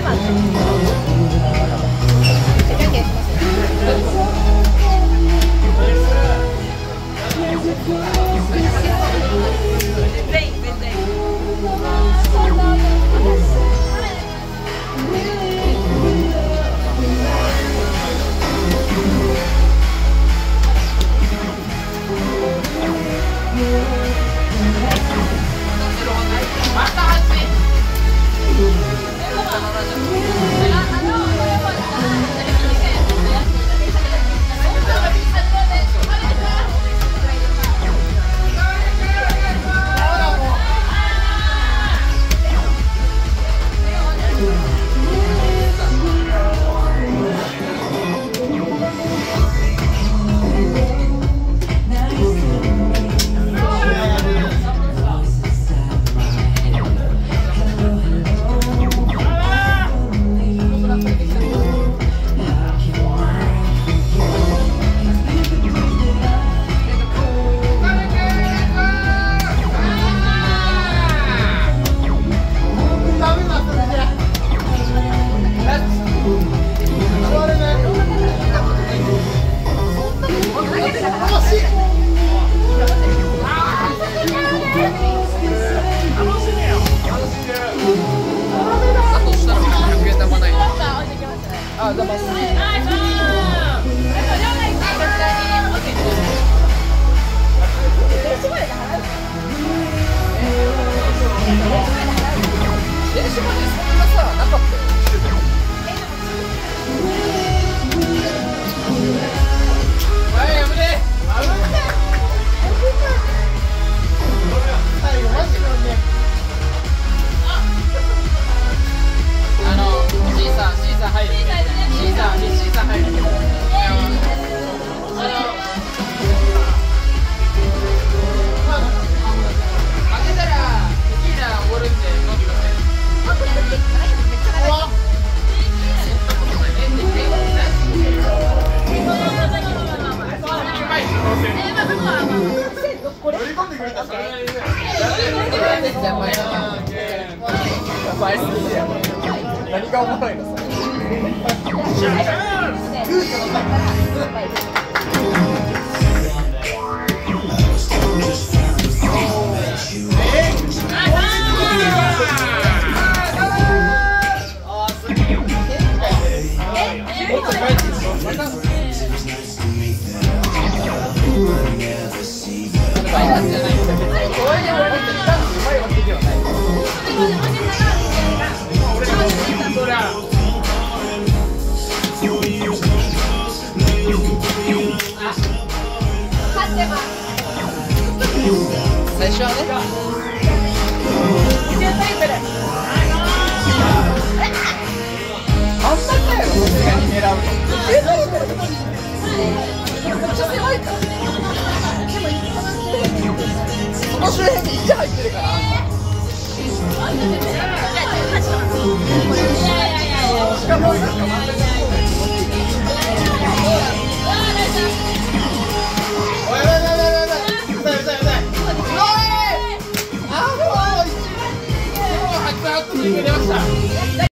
Gracias. Vem, vem, vem. Mata, Rafi! Pega lá! 啊，那么，二三。ねあんなかよさすがに狙うとえめっちゃ狭いからその周辺に石入ってるからしかもなんか真ん中